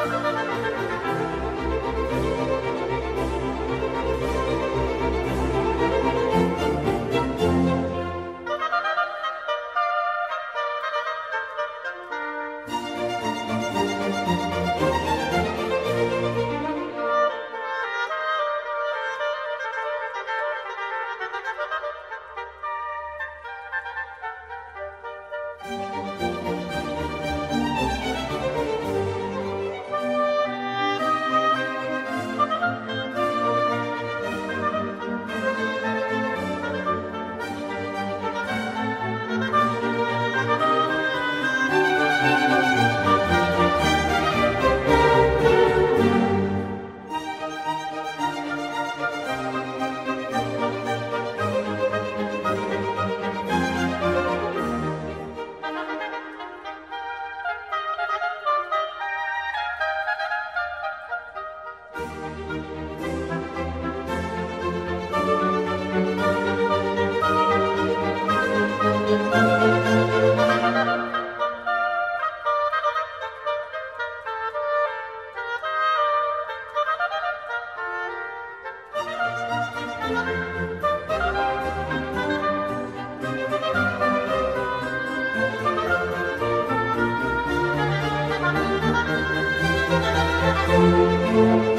Música you.